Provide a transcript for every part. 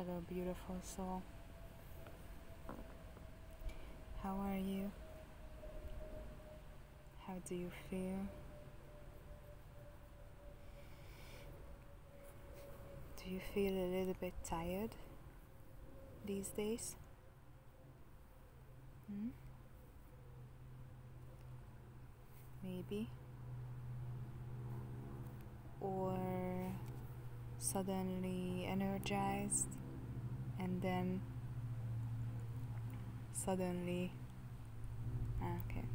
Hello, beautiful soul. How are you? How do you feel? Do you feel a little bit tired these days? Hmm? Maybe. Or suddenly energized and then suddenly ah, okay.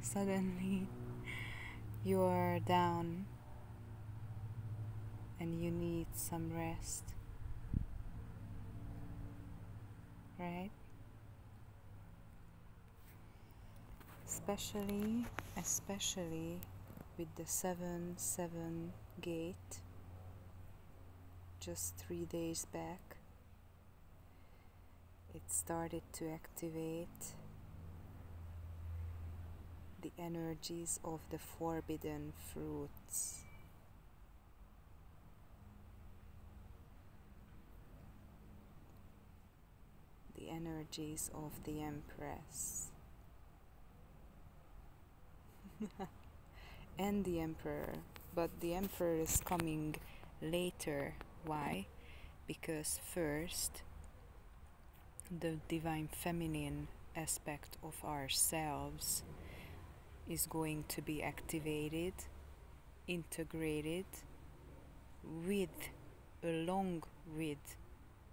Suddenly you are down and you need some rest. Right? Especially especially with the 7 7 gate just three days back it started to activate the energies of the forbidden fruits. The energies of the Empress and the Emperor, but the Emperor is coming later. Why? Because first the divine feminine aspect of ourselves is going to be activated, integrated with, along with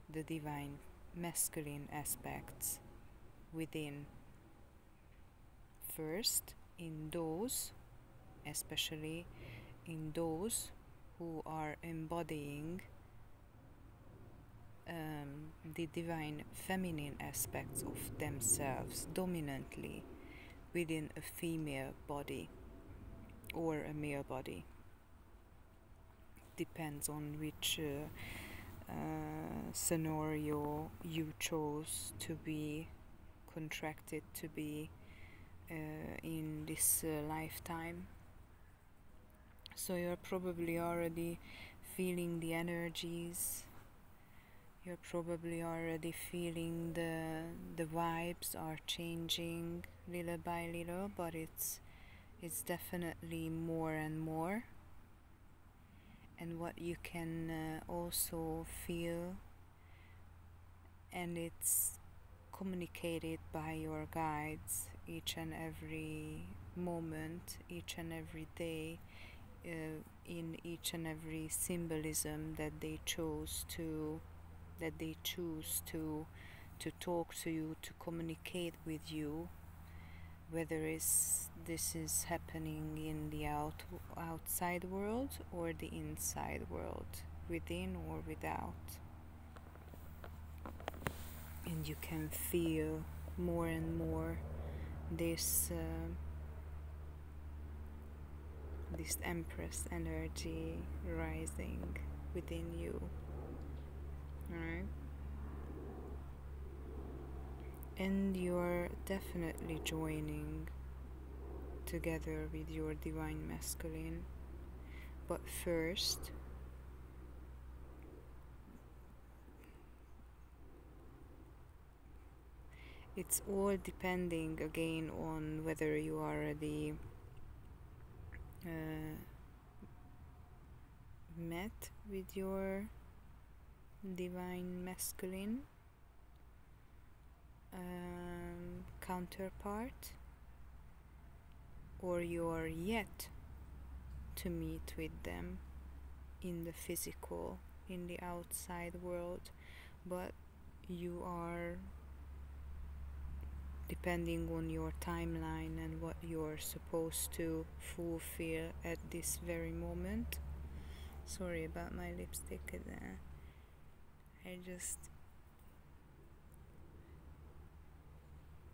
the divine masculine aspects within. First, in those, especially in those who are embodying um, the divine feminine aspects of themselves dominantly within a female body or a male body. Depends on which uh, uh, scenario you chose to be contracted to be uh, in this uh, lifetime. So you're probably already feeling the energies you're probably already feeling the the vibes are changing little by little but it's it's definitely more and more. And what you can uh, also feel and it's communicated by your guides each and every moment each and every day uh, in each and every symbolism that they chose to that they choose to to talk to you to communicate with you whether is this is happening in the out, outside world or the inside world within or without. And you can feel more and more this uh, this empress energy rising within you Alright. And you're definitely joining together with your divine masculine. But first, it's all depending again on whether you are already uh, met with your divine masculine um, counterpart or you're yet to meet with them in the physical in the outside world but you are depending on your timeline and what you're supposed to fulfill at this very moment. Sorry about my lipstick there I just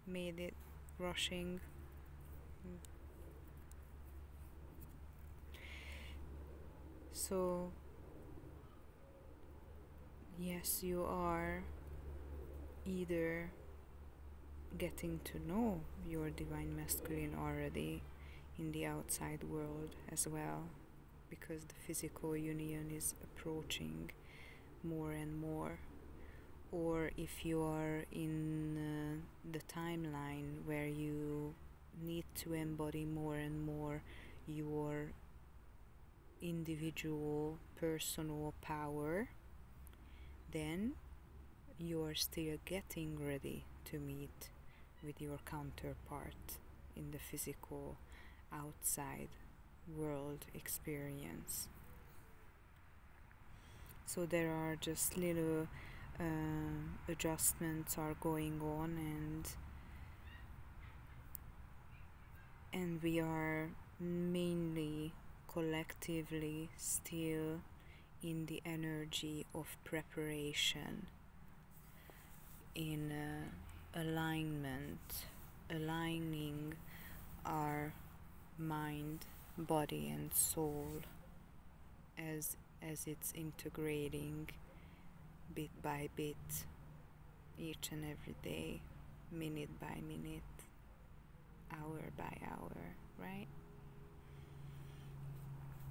made it rushing. So, yes, you are either getting to know your divine masculine already in the outside world as well, because the physical union is approaching more and more or if you are in uh, the timeline where you need to embody more and more your individual personal power, then you are still getting ready to meet with your counterpart in the physical outside world experience. So there are just little uh, adjustments are going on and and we are mainly collectively still in the energy of preparation in uh, alignment aligning our mind body and soul as as it's integrating bit by bit each and every day minute by minute hour by hour right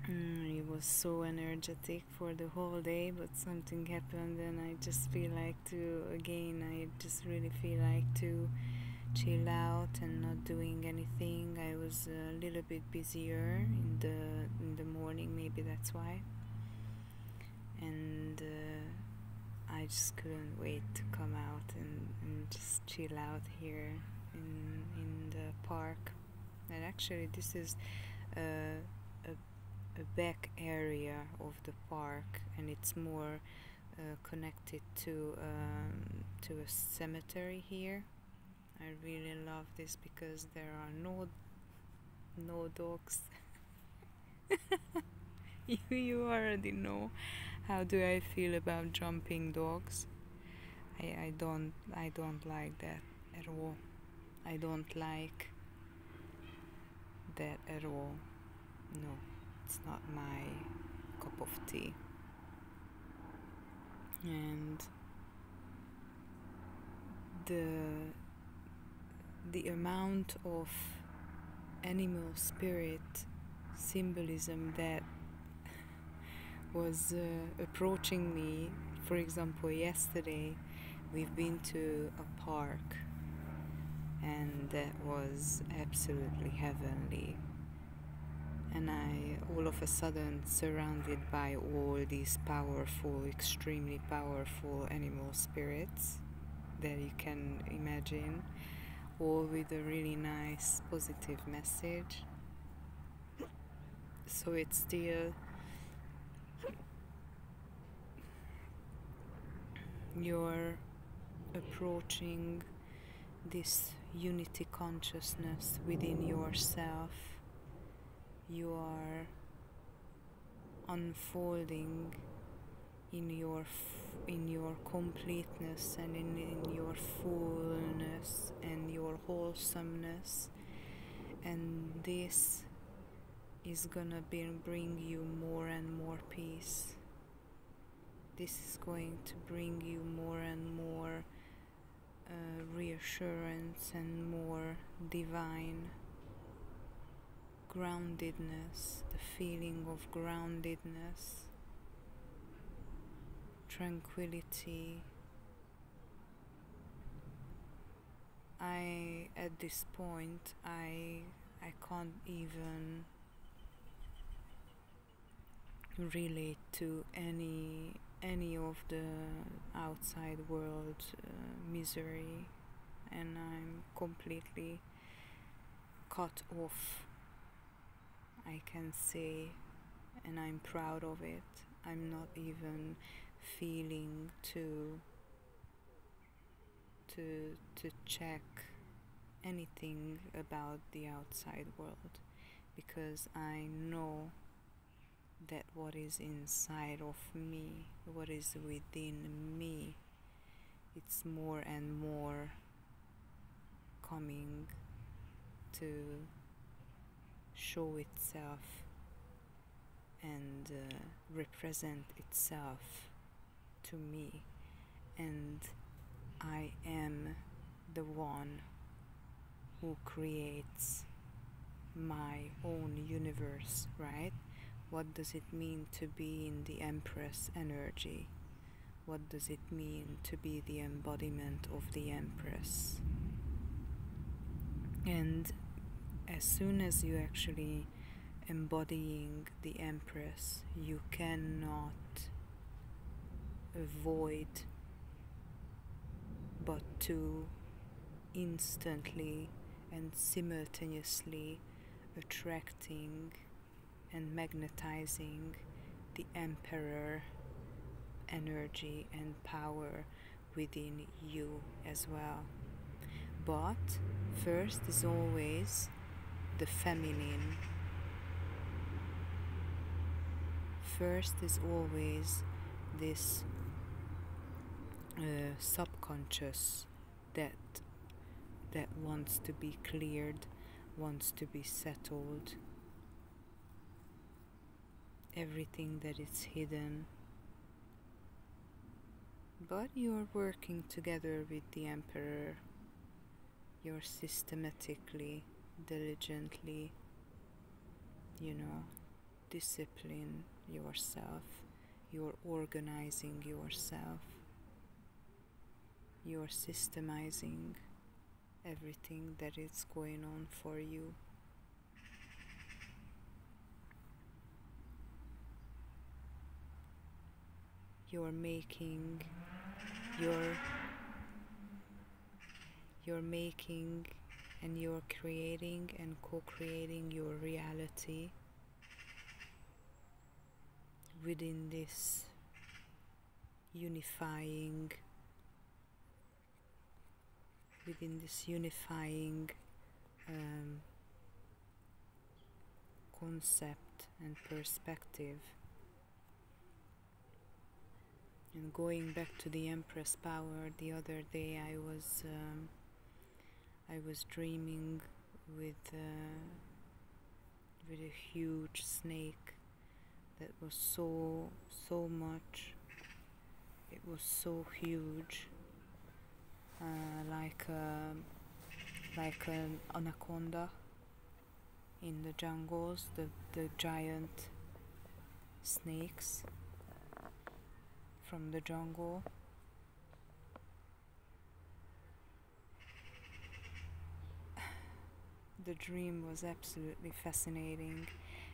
mm, it was so energetic for the whole day but something happened and i just feel like to again i just really feel like to chill out and not doing anything. I was a little bit busier in the in the morning, maybe that's why. And uh, I just couldn't wait to come out and, and just chill out here in in the park. And actually, this is a, a, a back area of the park, and it's more uh, connected to um, to a cemetery here I really love this because there are no no dogs. you, you already know how do I feel about jumping dogs. I, I don't I don't like that at all. I don't like that at all. No, it's not my cup of tea. And the the amount of animal spirit symbolism that was uh, approaching me. For example, yesterday we've been to a park and that was absolutely heavenly. And I, all of a sudden, surrounded by all these powerful, extremely powerful animal spirits that you can imagine all with a really nice positive message. So it's still you're approaching this unity consciousness within yourself. You are unfolding in your in your completeness and in, in your fullness and your wholesomeness and this is gonna be, bring you more and more peace this is going to bring you more and more uh, reassurance and more divine groundedness the feeling of groundedness tranquility. I at this point I I can't even relate to any any of the outside world uh, misery and I'm completely cut off I can say and I'm proud of it. I'm not even feeling to to to check anything about the outside world because I know that what is inside of me, what is within me, it's more and more coming to show itself and uh, represent itself to me, and I am the one who creates my own universe, right? What does it mean to be in the Empress energy? what does it mean to be the embodiment of the Empress. And as soon as you actually embodying the Empress, you cannot avoid but to instantly and simultaneously attracting and magnetizing the Emperor energy and power within you as well. But first is always the feminine. First is always this uh, subconscious that that wants to be cleared, wants to be settled. Everything that is hidden. But you're working together with the Emperor. You're systematically, diligently, you know, discipline yourself. You're organizing yourself. You're systemizing everything that is going on for you. You're making your you're making and you're creating and co-creating your reality within this unifying within this unifying um, concept and perspective. And going back to the Empress power, the other day I was um, I was dreaming with uh, with a huge snake that was so so much. It was so huge uh, like a, like an anaconda in the jungles, the, the giant snakes from the jungle. The dream was absolutely fascinating,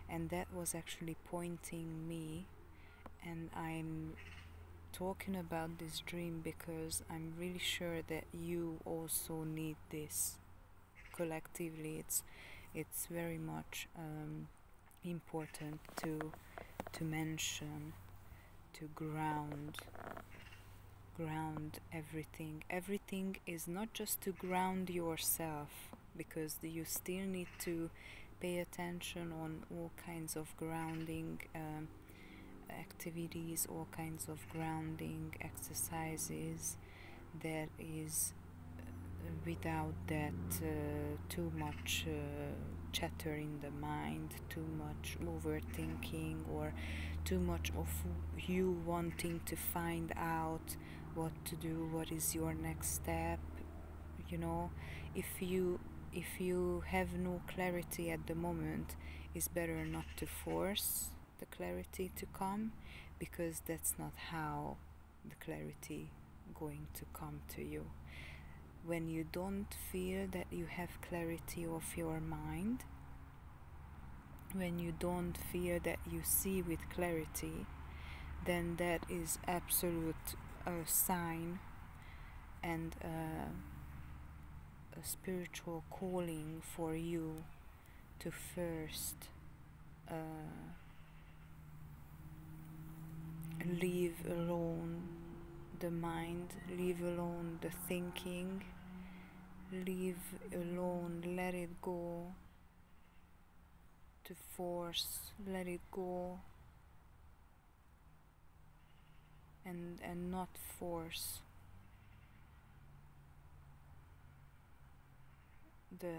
and that was actually pointing me, and I'm talking about this dream because I'm really sure that you also need this collectively. It's it's very much um, important to to mention to ground ground everything. Everything is not just to ground yourself because you still need to pay attention on all kinds of grounding um, activities, all kinds of grounding exercises. That is uh, without that uh, too much uh, chatter in the mind, too much overthinking, or too much of you wanting to find out what to do, what is your next step. You know, if you if you have no clarity at the moment, it's better not to force the clarity to come because that's not how the clarity going to come to you when you don't feel that you have clarity of your mind when you don't fear that you see with clarity then that is absolute a sign and a, a spiritual calling for you to first uh, leave alone the mind, leave alone the thinking, leave alone, let it go, to force, let it go, and, and not force the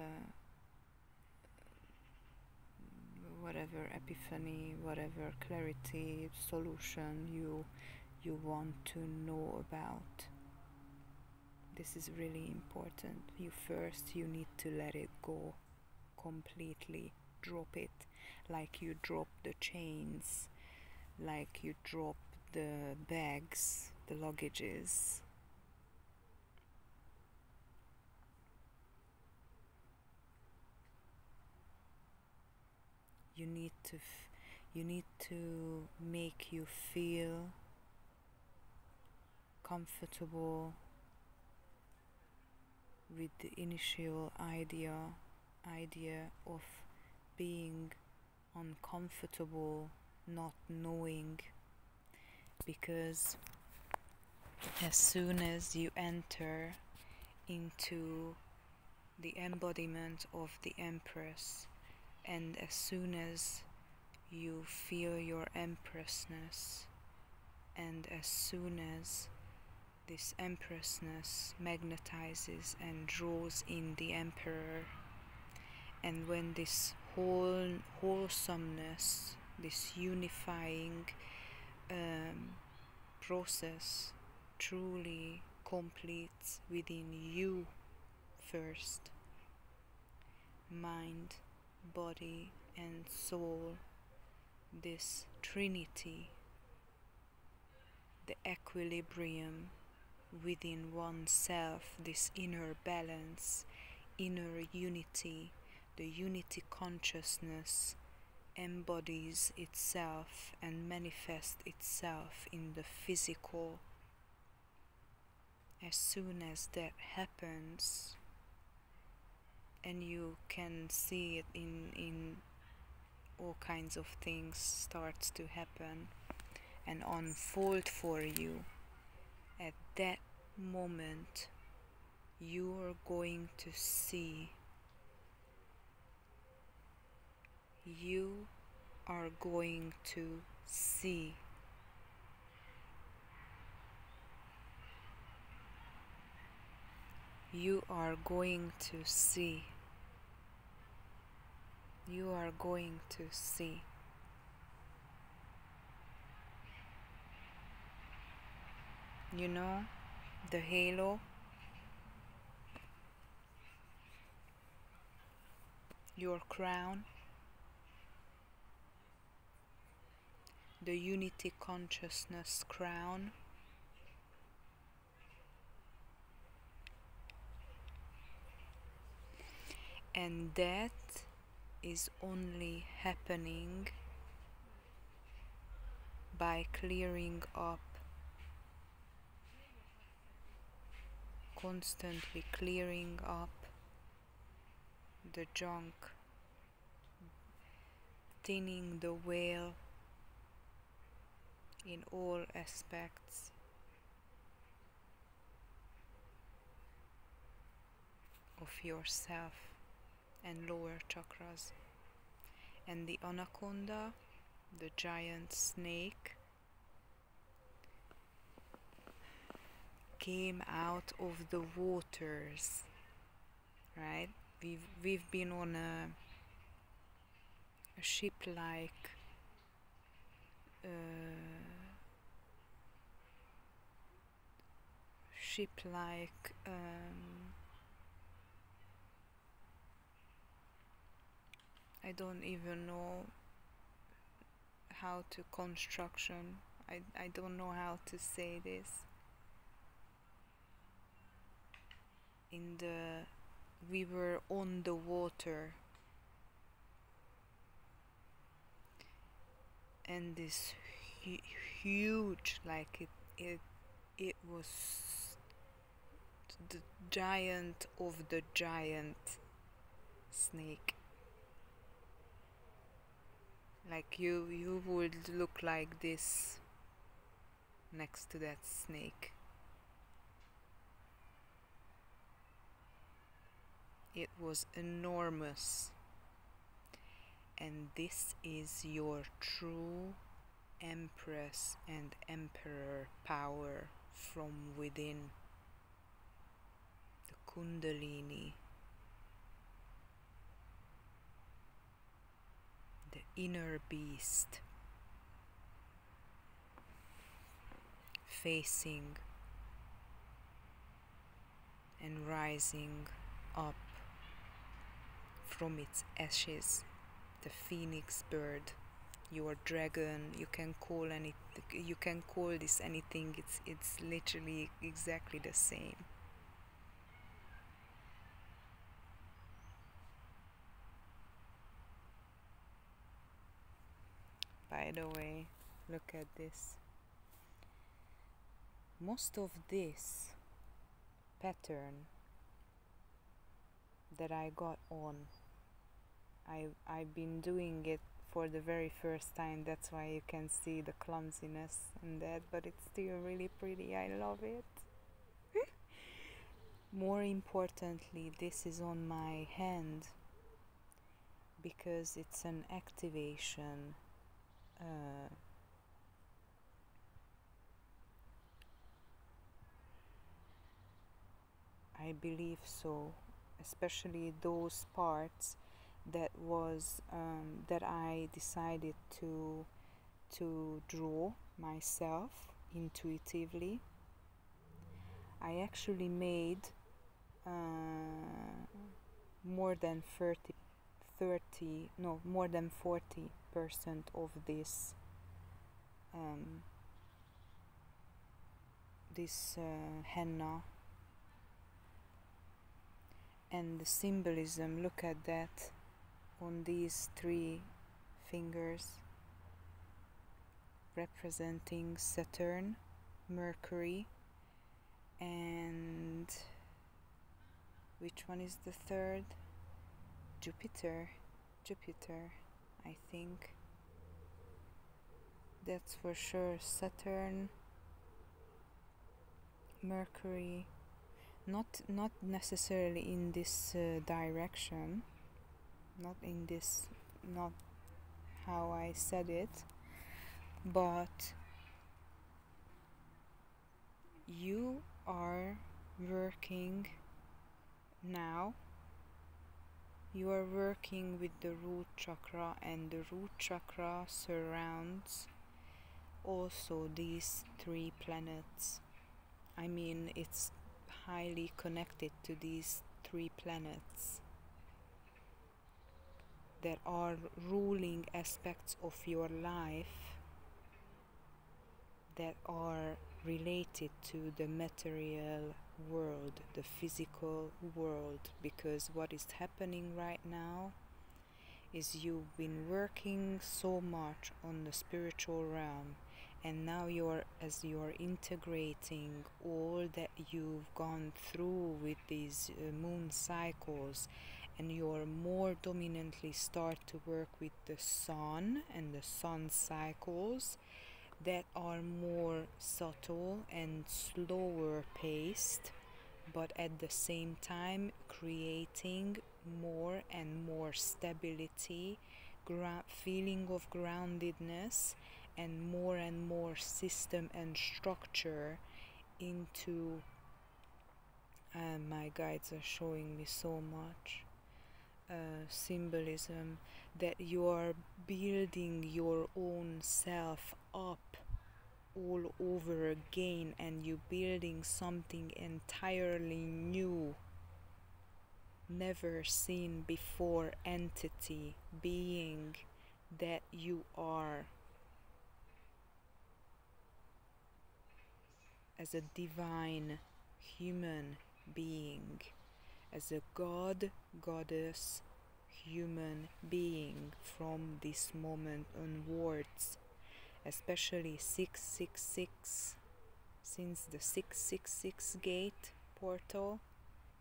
whatever epiphany, whatever clarity, solution you you want to know about. This is really important. You first you need to let it go completely. Drop it like you drop the chains, like you drop the bags the luggages. You need to you need to make you feel comfortable with the initial idea idea of being uncomfortable not knowing because as soon as you enter into the embodiment of the Empress, and as soon as you feel your Empressness, and as soon as this Empressness magnetizes and draws in the Emperor, and when this whole wholesomeness, this unifying um, process truly completes within you first. Mind, body, and soul, this trinity, the equilibrium within oneself, this inner balance, inner unity, the unity consciousness embodies itself and manifests itself in the physical. As soon as that happens, and you can see it in, in all kinds of things starts to happen and unfold for you at that moment you are going to see you are going to see. You are going to see. You are going to see. You know, the halo your crown the unity consciousness crown. And that is only happening by clearing up, constantly clearing up the junk, thinning the veil in all aspects. Of yourself and lower chakras, and the anaconda, the giant snake, came out of the waters right we've we've been on a, a ship like uh, ship like um, I don't even know how to construction. I, I don't know how to say this. In the we were on the water. And this hu huge like it it it was the giant of the giant snake. Like you you would look like this next to that snake. It was enormous. And this is your true empress and emperor power from within kundalini. The inner beast. Facing. And rising up from its ashes. The phoenix bird. Your dragon. You can call any you can call this anything. It's it's literally exactly the same by the way look at this. Most of this pattern that I got on I I've been doing it for the very first time. That's why you can see the clumsiness in that but it's still really pretty. I love it. More importantly this is on my hand because it's an activation uh, I believe so especially those parts that was um, that I decided to to draw myself intuitively. I actually made uh, more than 30, 30 no more than 40 percent of this um, this uh, henna and the symbolism look at that on these three fingers representing Saturn, Mercury, and which one is the third? Jupiter. Jupiter, I think. That's for sure Saturn, Mercury, not not necessarily in this uh, direction not in this not how I said it but you are working now you are working with the root chakra and the root chakra surrounds also these three planets. I mean it's highly connected to these three planets there are ruling aspects of your life that are related to the material world, the physical world, because what is happening right now is you've been working so much on the spiritual realm and now you're as you're integrating all that you've gone through with these uh, moon cycles and you're more dominantly start to work with the sun and the sun cycles that are more subtle and slower paced but at the same time creating more and more stability feeling of groundedness and more and more system and structure into and my guides are showing me so much uh, symbolism that you are building your own self up all over again and you're building something entirely new. Never seen before entity being that you are. As a divine human being, as a god, goddess, human being from this moment onwards, especially 666, since the 666 gate portal,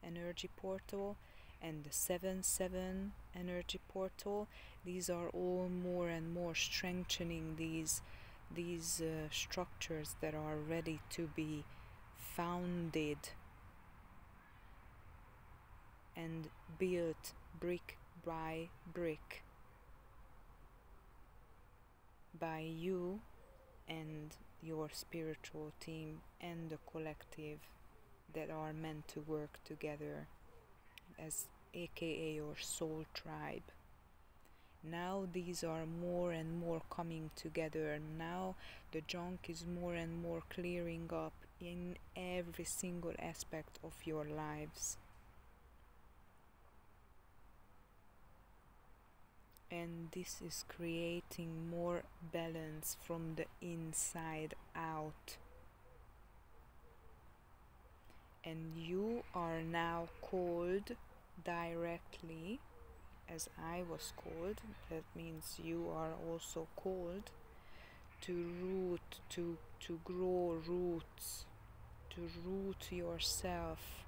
energy portal, and the 7 7 energy portal, these are all more and more strengthening these these uh, structures that are ready to be founded and built brick by brick by you and your spiritual team and the collective that are meant to work together as aka your soul tribe. Now these are more and more coming together. Now the junk is more and more clearing up in every single aspect of your lives and this is creating more balance from the inside out. And you are now called directly as I was called that means you are also called to root to to grow roots to root yourself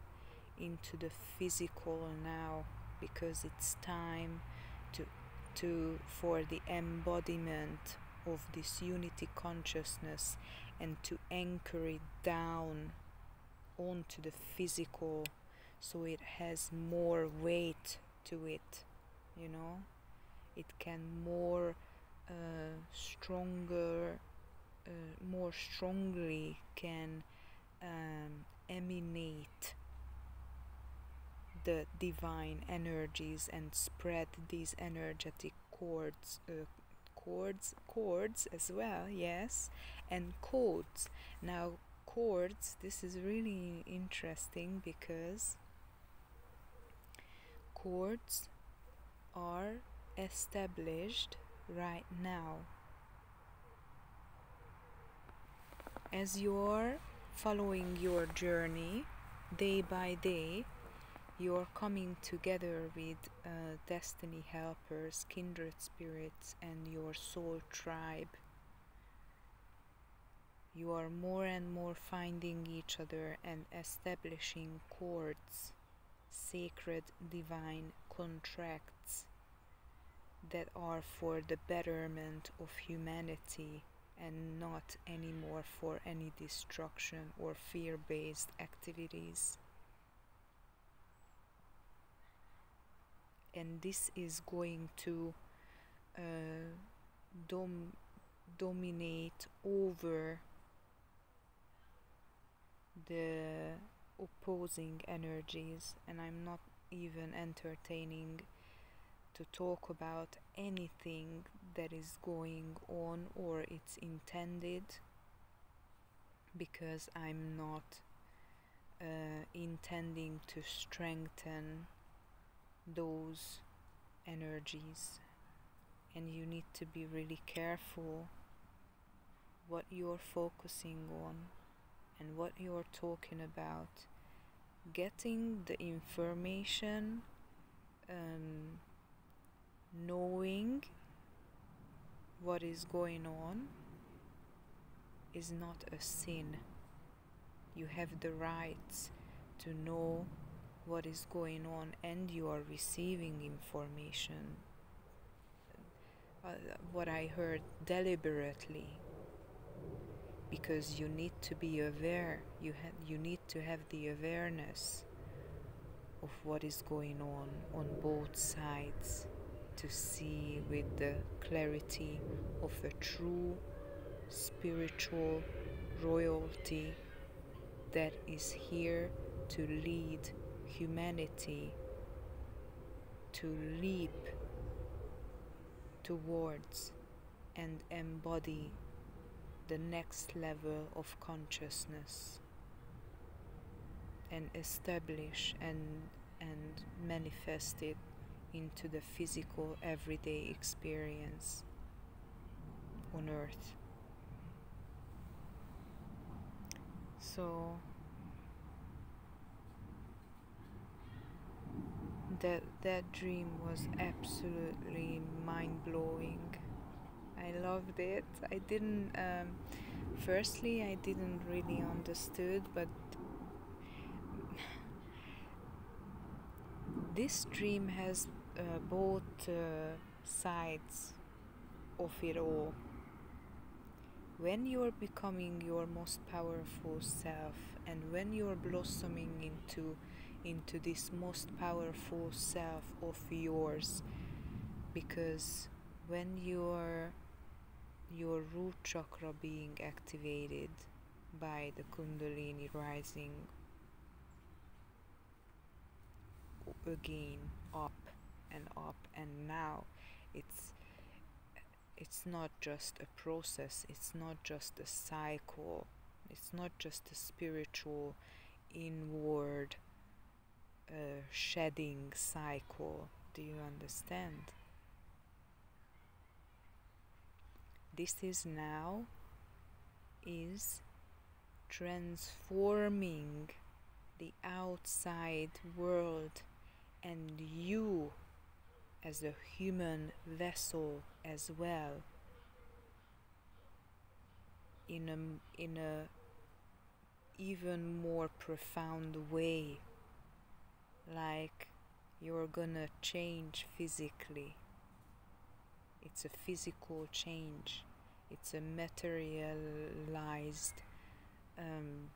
into the physical now because it's time to for the embodiment of this unity consciousness and to anchor it down onto the physical so it has more weight to it you know? It can more uh, stronger uh, more strongly can um, emanate the divine energies and spread these energetic cords uh, cords cords as well yes and codes. Now cords this is really interesting because cords are established right now. As you're following your journey day by day you're coming together with uh, destiny helpers kindred spirits and your soul tribe you are more and more finding each other and establishing cords, sacred divine contracts that are for the betterment of humanity and not anymore for any destruction or fear based activities. And this is going to uh, dom- dominate over the opposing energies, and I'm not even entertaining to talk about anything that is going on or it's intended because I'm not uh, intending to strengthen those energies. And you need to be really careful what you're focusing on and what you're talking about. Getting the information um, knowing what is going on is not a sin. You have the rights to know what is going on and you are receiving information. Uh, what i heard deliberately. Because you need to be aware you ha- you need to have the awareness of what is going on on both sides to see with the clarity of a true spiritual royalty that is here to lead humanity to leap towards and embody the next level of consciousness and establish and and manifest it into the physical everyday experience on earth. So that that dream was absolutely mind-blowing I loved it. I didn't. Um, firstly, I didn't really understood, but this dream has uh, both uh, sides of it all. When you are becoming your most powerful self, and when you are blossoming into into this most powerful self of yours, because when you are your root chakra being activated by the Kundalini rising again up and up and now it's it's not just a process it's not just a cycle it's not just a spiritual inward uh, shedding cycle. Do you understand? This is now is transforming the outside world and you as a human vessel as well. In a in a even more profound way like you're gonna change physically. It's a physical change. It's a materialized um,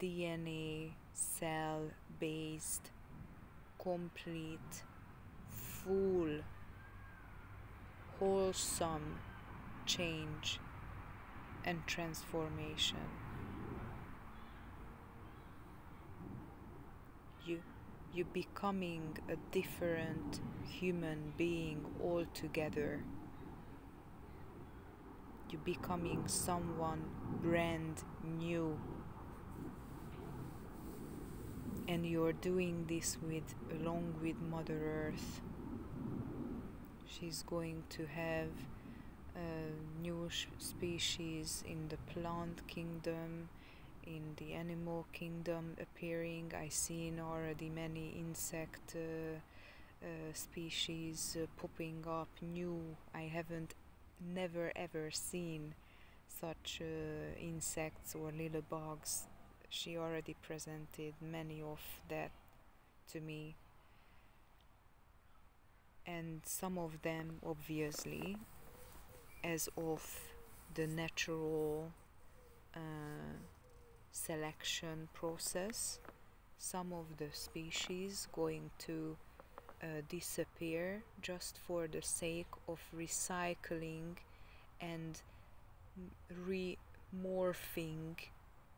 DNA cell based complete full wholesome change and transformation you becoming a different human being altogether. You becoming someone brand new. And you're doing this with along with mother earth. She's going to have a new species in the plant kingdom in the animal kingdom appearing. I seen already many insect uh, uh, species uh, popping up new. I haven't never ever seen such insects or little bugs. She already presented many of that to me, and some of them obviously as of the natural uh, selection process. Some of the species going to uh, disappear just for the sake of recycling and remorphing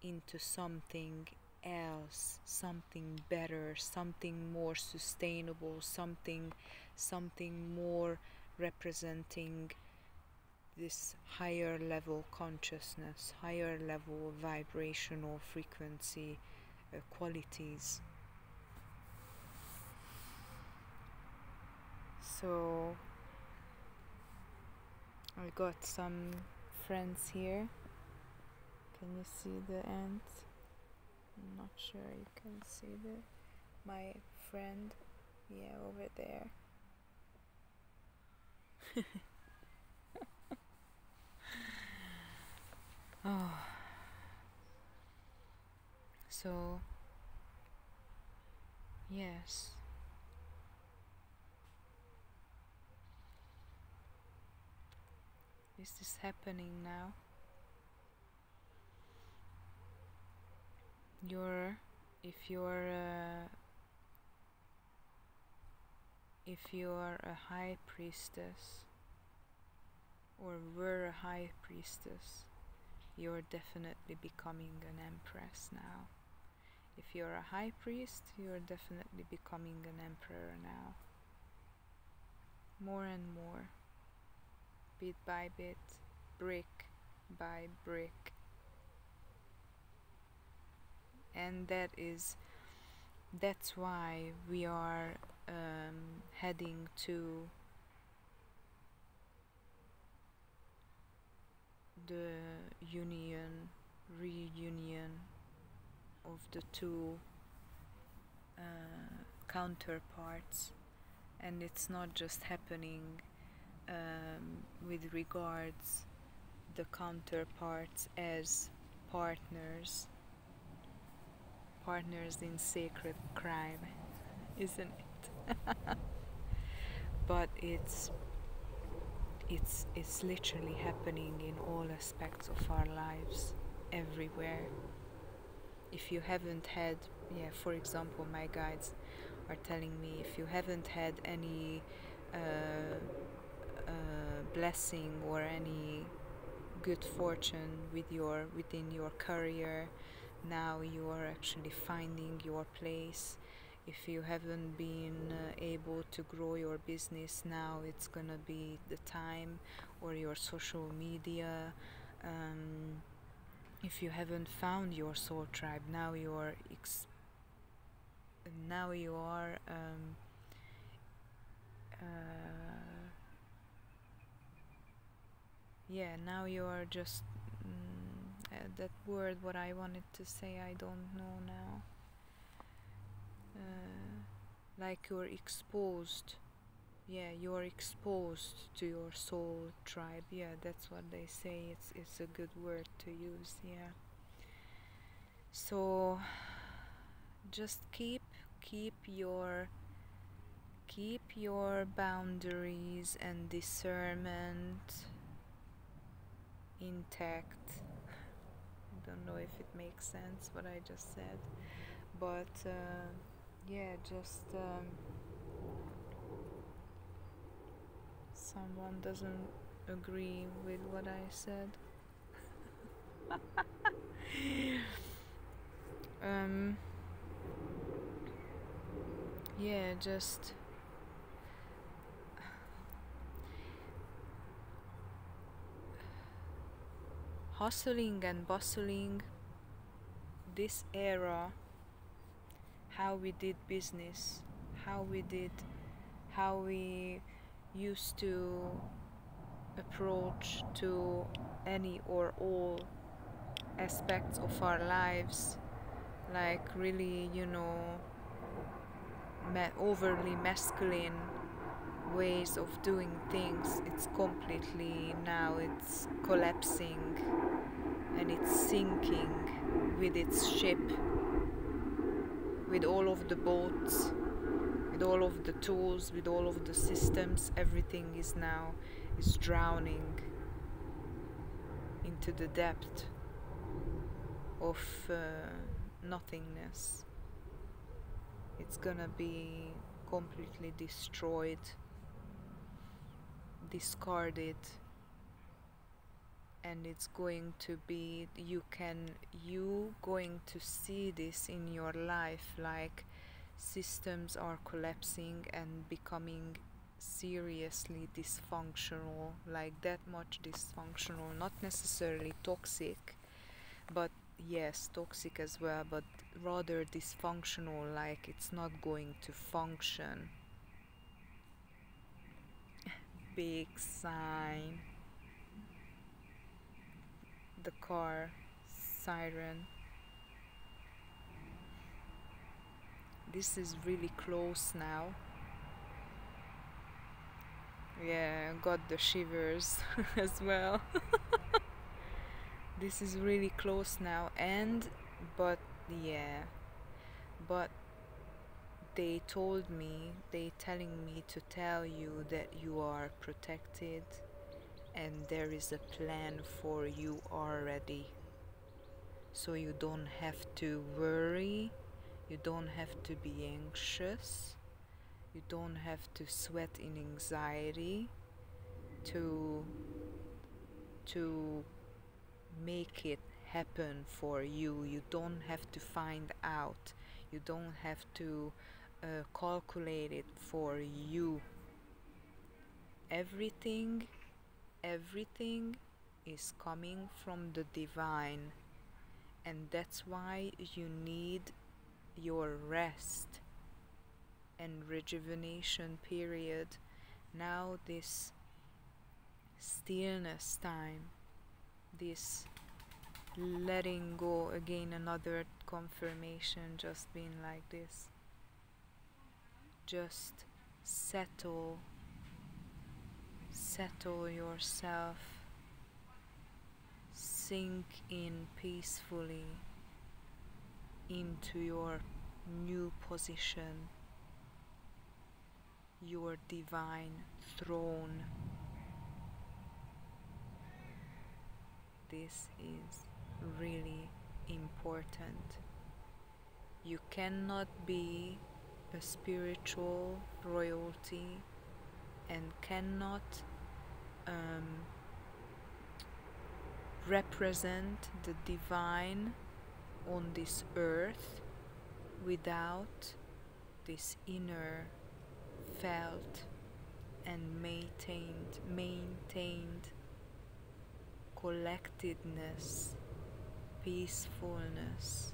into something else something better something more sustainable something something more representing this higher level consciousness higher level vibrational frequency uh, qualities. So I got some friends here. Can you see the ants? I'm not sure you can see the my friend. Yeah over there oh so yes Is This happening now. You're, if you're, uh, if you are a high priestess, or were a high priestess, you're definitely becoming an empress now. If you're a high priest, you're definitely becoming an emperor now. More and more bit by bit, brick by brick. And that is that's why we are um, heading to the union, reunion of the two uh, counterparts, and it's not just happening um, with regards the counterparts as partners partners in sacred crime isn't it? But it's it's it's literally happening in all aspects of our lives everywhere. If you haven't had yeah for example my guides are telling me if you haven't had any uh, blessing or any good fortune with your within your career now you are actually finding your place if you haven't been uh, able to grow your business now it's gonna be the time or your social media um, if you haven't found your soul tribe now you are now you are um, uh, yeah now you are just mm, uh, that word what i wanted to say i don't know now uh, like you're exposed. Yeah you're exposed to your soul tribe. Yeah that's what they say. It's it's a good word to use yeah. So just keep keep your keep your boundaries and discernment intact. I don't know if it makes sense what I just said but uh, yeah just um, someone doesn't agree with what I said. Um, yeah just hustling and bustling this era how we did business how we did how we used to approach to any or all aspects of our lives like really you know ma- overly masculine ways of doing things. It's completely now it's collapsing and it's sinking with its ship with all of the boats with all of the tools with all of the systems everything is now is drowning into the depth of uh, nothingness. It's gonna be completely destroyed discarded and it's going to be you can you going to see this in your life like systems are collapsing and becoming seriously dysfunctional like that much dysfunctional not necessarily toxic but yes toxic as well but rather dysfunctional like it's not going to function. Big sign the car siren. This is really close now. Yeah got the shivers as well. This is really close now and but yeah. But they told me they telling me to tell you that you are protected and there is a plan for you already so you don't have to worry you don't have to be anxious you don't have to sweat in anxiety to to make it happen for you. You don't have to find out. You don't have to uh, calculate it for you. Everything, everything is coming from the divine, and that's why you need your rest and rejuvenation period. Now, this stillness time this letting go again another confirmation just being like this just settle settle yourself sink in peacefully into your new position your divine throne this is really important. You cannot be a spiritual royalty and cannot um, represent the divine on this earth without this inner felt and maintained maintained collectedness, peacefulness,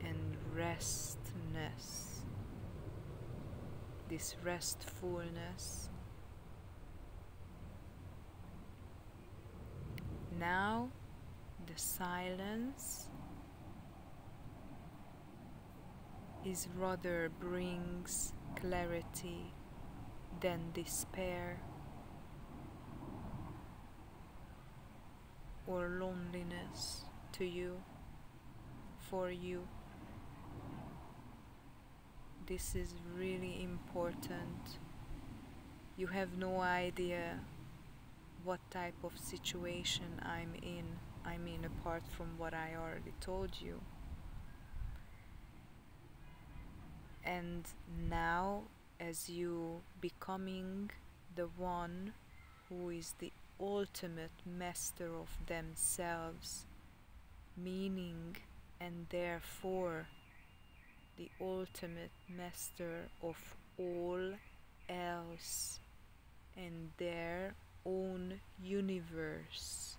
and restness. This restfulness now the silence is rather brings clarity than despair or loneliness to you, for you. This is really important. You have no idea what type of situation I'm in. I mean, apart from what I already told you. And now, as you becoming the one who is the ultimate master of themselves, meaning and therefore the ultimate master of all else and their own universe.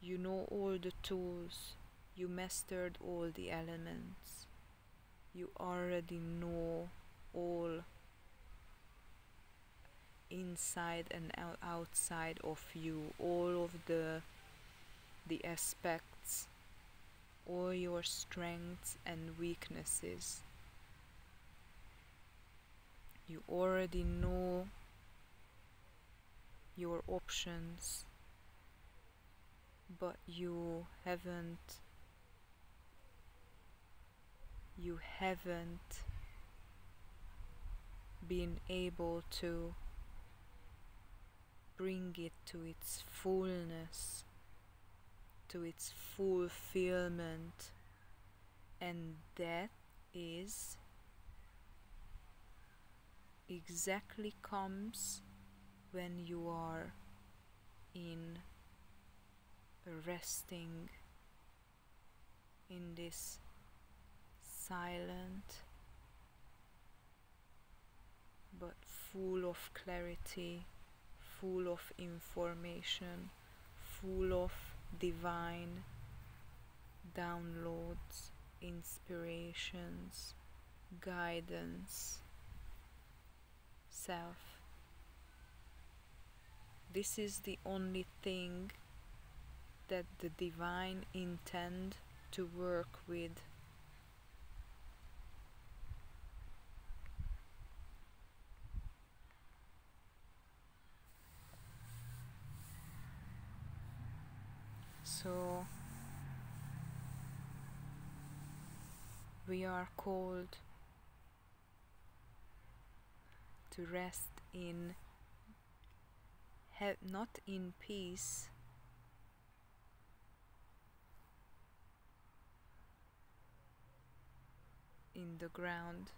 You know all the tools, you mastered all the elements, you already know all inside and outside of you. All of the the aspects. All your strengths and weaknesses. You already know your options but you haven't you haven't been able to bring it to its fullness, to its fulfillment, and that is exactly comes when you are in resting in this silent but full of clarity full of information, full of divine downloads, inspirations, guidance, self. This is the only thing that the divine intend to work with. So we are called to rest in not in peace. In the ground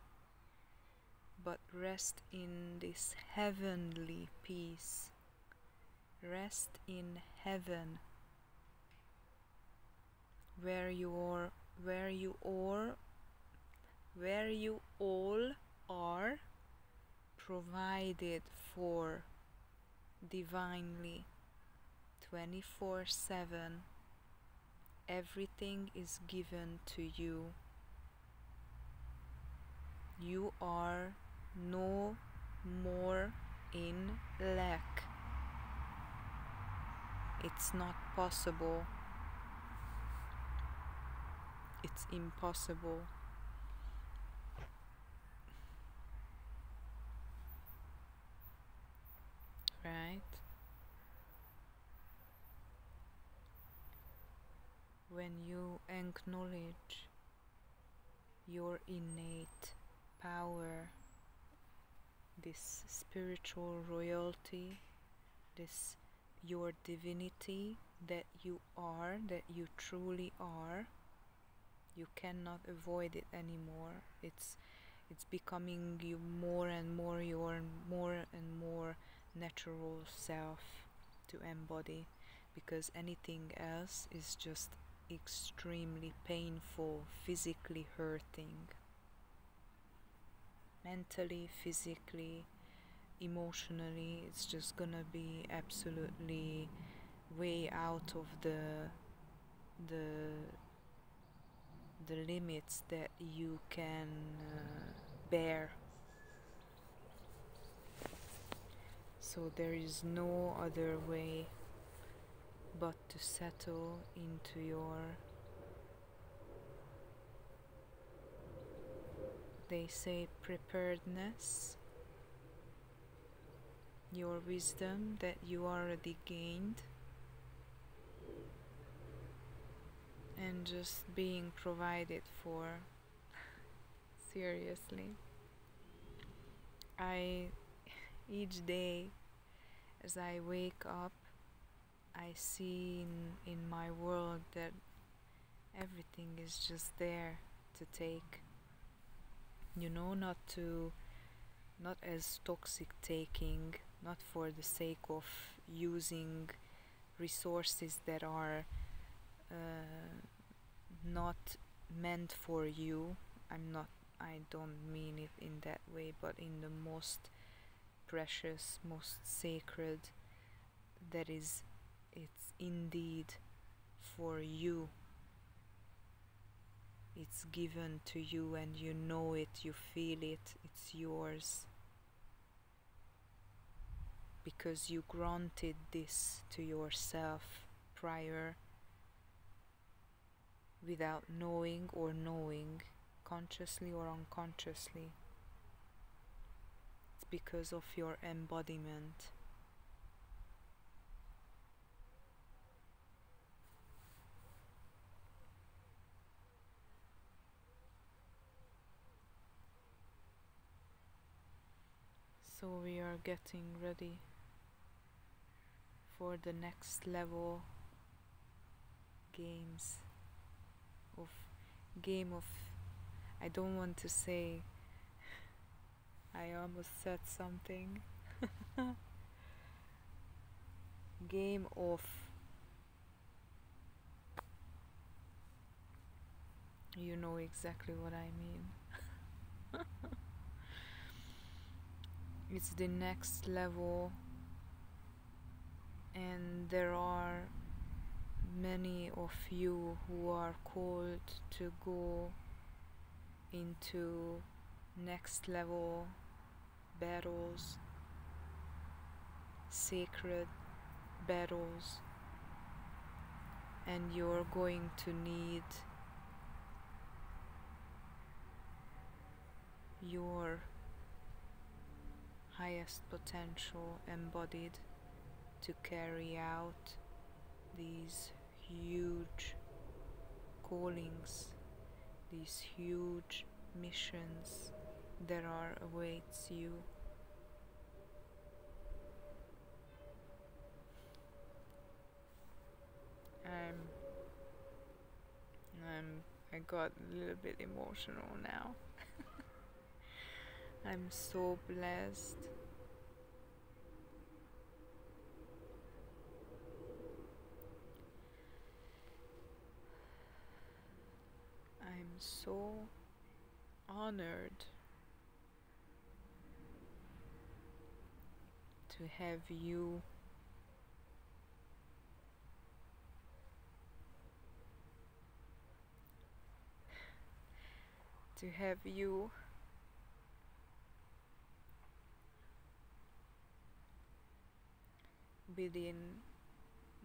but rest in this heavenly peace. Rest in heaven where you are where you are where you all are provided for divinely. 24 7 everything is given to you. You are no more in lack. It's not possible. It's impossible. Right? When you acknowledge your innate power, this spiritual royalty, this your divinity that you are, that you truly are you cannot avoid it anymore it's it's becoming you more and more your more and more natural self to embody because anything else is just extremely painful physically hurting mentally physically emotionally it's just gonna be absolutely way out of the the the limits that you can uh, bear. So there is no other way but to settle into your they say preparedness your wisdom that you already gained and just being provided for. Seriously. I each day as I wake up I see in, in my world that everything is just there to take. You know not to not as toxic taking not for the sake of using resources that are uh, not meant for you. I'm not i don't mean it in that way but in the most precious most sacred that is it's indeed for you it's given to you and you know it you feel it it's yours because you granted this to yourself prior without knowing or knowing, consciously or unconsciously. Because of your embodiment. So we are getting ready for the next level games of game of I don't want to say I almost said something. Game of you know exactly what I mean. It's the next level and there are many of you who are called to go into next level battles, sacred battles, and you're going to need your highest potential embodied to carry out these huge callings, these huge missions that are awaits you. I'm I'm I got a little bit emotional now. I'm so blessed I'm so honored to have you to have you within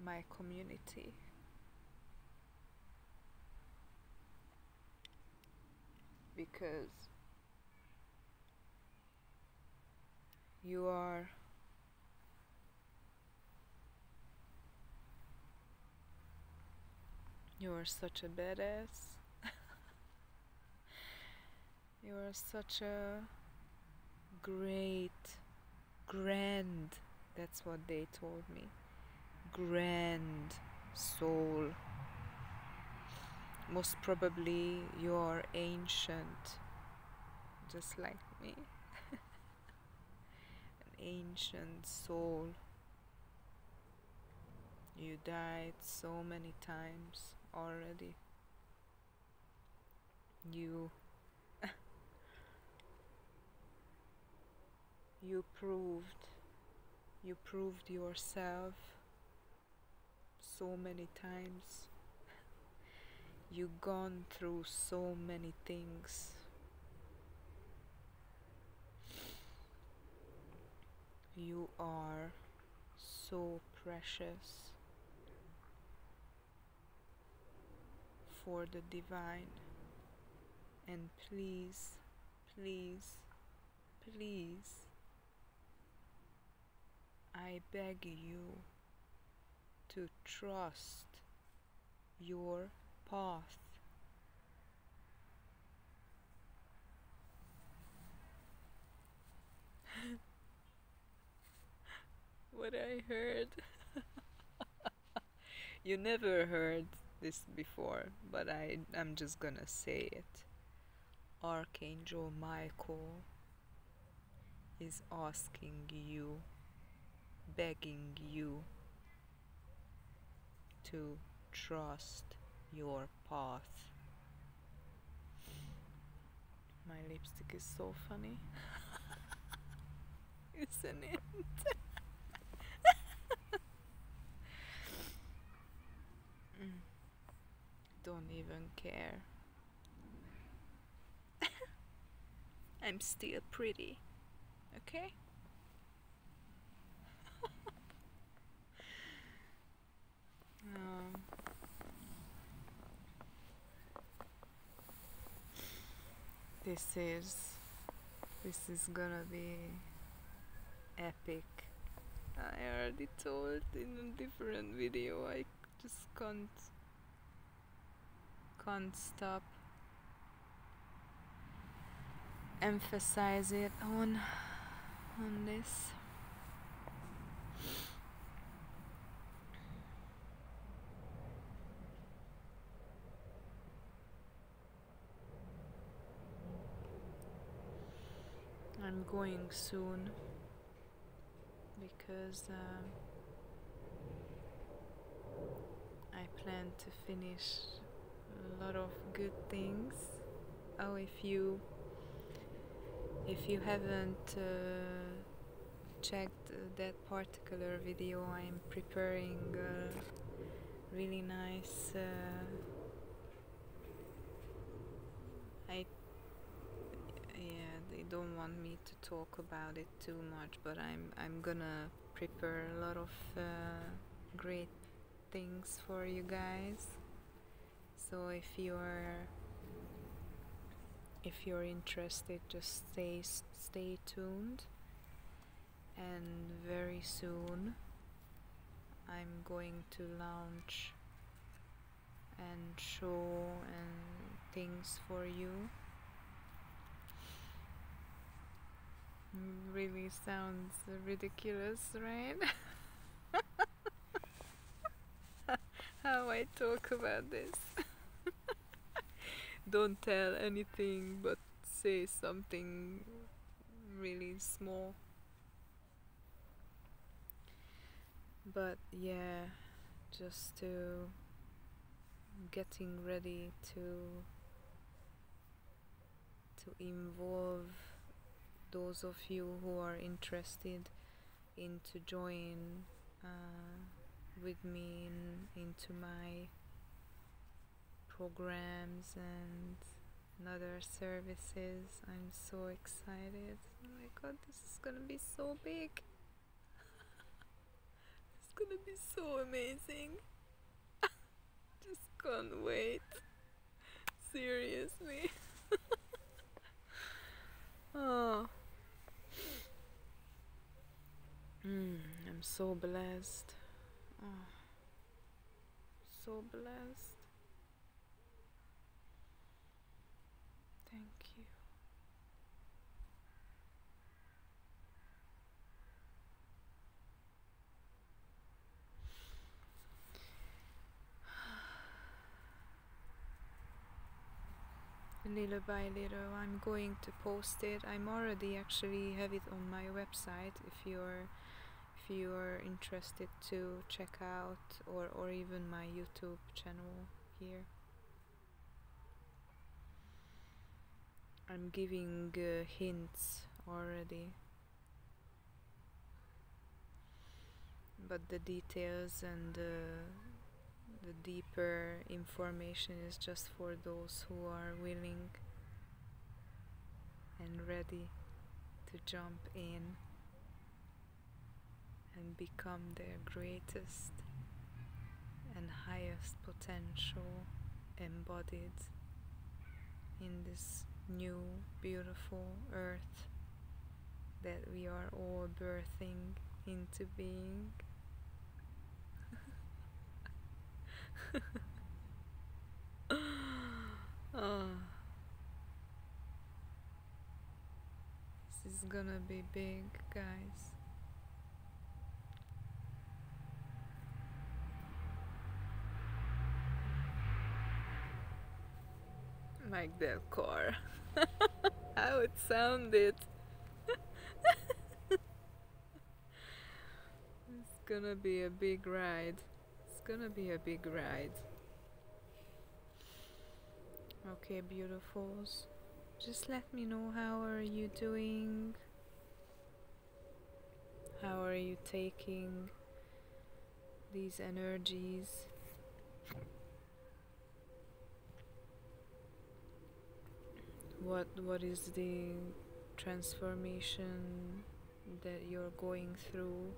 my community. because you are you are such a badass you are such a great grand that's what they told me. Grand soul. Most probably you're ancient just like me. An ancient soul. You died so many times already. You you proved you proved yourself so many times You've gone through so many things. You are so precious. for the divine. And please, please, please, I beg you to trust your path. what I heard. you never heard this before, but I I'm just gonna say it. Archangel Michael is asking you, begging you to trust your path. My lipstick is so funny, isn't it? Don't even care. I'm still pretty, okay? this is this is gonna be epic. I already told in a different video. I just can't can't stop emphasize it on on this going soon because uh, I plan to finish a lot of good things. Oh, if you if you haven't uh, checked that particular video, I'm preparing really nice. Uh, I yeah, they don't want me to talk about it too much, but I'm I'm gonna prepare a lot of uh, great things for you guys. So if you're if you're interested, just stay stay tuned. And very soon, I'm going to launch and show and things for you. Mm, really sounds ridiculous, right? How I talk about this. Don't tell anything but say something really small. But yeah, just to getting ready to to involve those of you who are interested in to join uh, with me in, into my programs and other services. I'm so excited. Oh my god, this is gonna be so big. it's gonna be so amazing. Just can't wait. Seriously. oh. Mm, I'm so blessed. Oh, so blessed. Thank you. little by little I'm going to post it I'm already actually have it on my website if you're if you're interested to check out or, or even my YouTube channel here. I'm giving uh, hints already. But the details and uh, the deeper information is just for those who are willing and ready to jump in and become their greatest and highest potential embodied in this new beautiful earth that we are all birthing into being. oh. This is gonna be big, guys. Like that car. How it sounded. it's gonna be a big ride. It's gonna be a big ride. Okay, beautifuls. Just let me know how are you doing? How are you taking these energies? What what is the transformation that you're going through?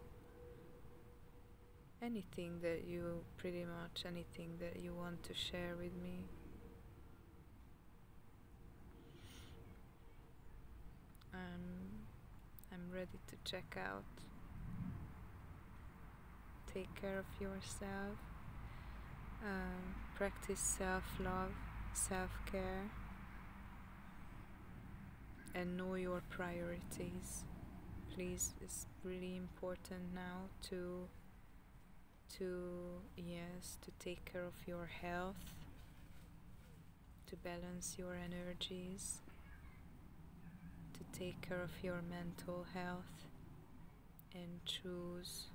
Anything that you pretty much anything that you want to share with me. I'm I'm ready to check out. Take care of yourself. Um, practice self love, self care, and know your priorities. Please, it's really important now to to yes to take care of your health, to balance your energies to take care of your mental health and choose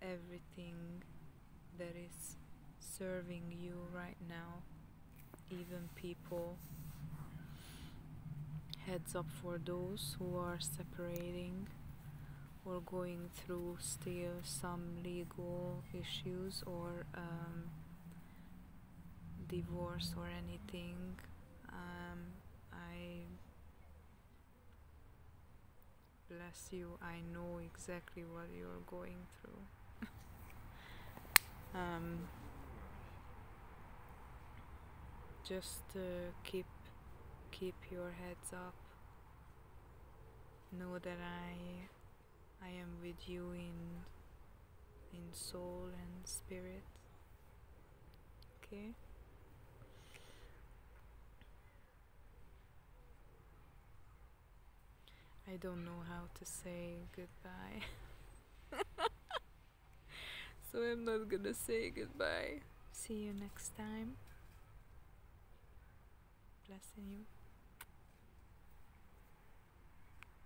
everything that is serving you right now, even people. Heads up for those who are separating or going through still some legal issues or um, divorce or anything. Um, I bless you. I know exactly what you're going through. um, just uh, keep keep your heads up. Know that I I am with you in in soul and spirit. Okay. I don't know how to say goodbye. so I'm not gonna say goodbye. See you next time. Blessing you.